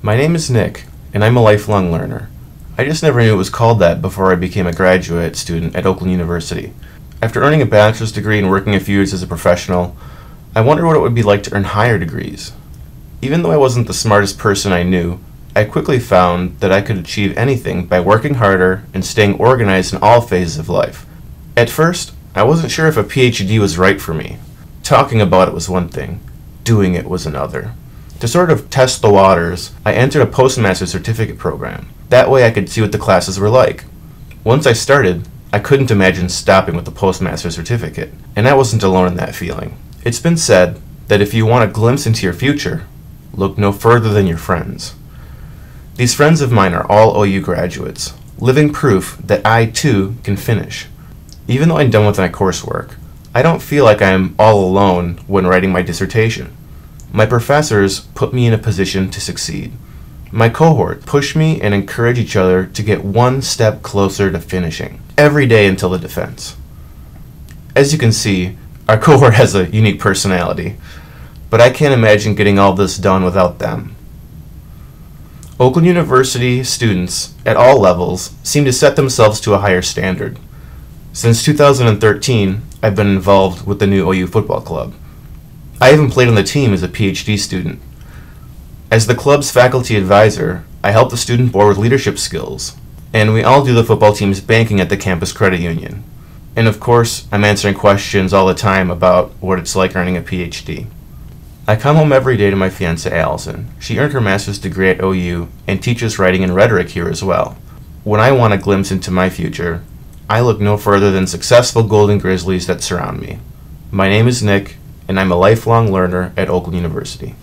My name is Nic, and I'm a lifelong learner. I just never knew it was called that before I became a graduate student at Oakland University. After earning a bachelor's degree and working a few years as a professional, I wondered what it would be like to earn higher degrees. Even though I wasn't the smartest person I knew, I quickly found that I could achieve anything by working harder and staying organized in all phases of life. At first, I wasn't sure if a PhD was right for me. Talking about it was one thing, doing it was another. To sort of test the waters, I entered a postmaster certificate program. That way I could see what the classes were like. Once I started, I couldn't imagine stopping with the postmaster certificate, and I wasn't alone in that feeling. It's been said that if you want a glimpse into your future, look no further than your friends. These friends of mine are all OU graduates, living proof that I too can finish. Even though I'm done with my coursework, I don't feel like I am all alone when writing my dissertation. My professors put me in a position to succeed. My cohort push me and encourage each other to get one step closer to finishing, every day until the defense. As you can see, our cohort has a unique personality, but I can't imagine getting all this done without them. Oakland University students at all levels seem to set themselves to a higher standard. Since 2013, I've been involved with the new OU football club. I even played on the team as a PhD student. As the club's faculty advisor, I help the student board with leadership skills, and we all do the football team's banking at the campus credit union. And of course, I'm answering questions all the time about what it's like earning a PhD. I come home every day to my fiancée Allison. She earned her master's degree at OU and teaches writing and rhetoric here as well. When I want a glimpse into my future, I look no further than successful Golden Grizzlies that surround me. My name is Nic, and I'm a lifelong learner at Oakland University.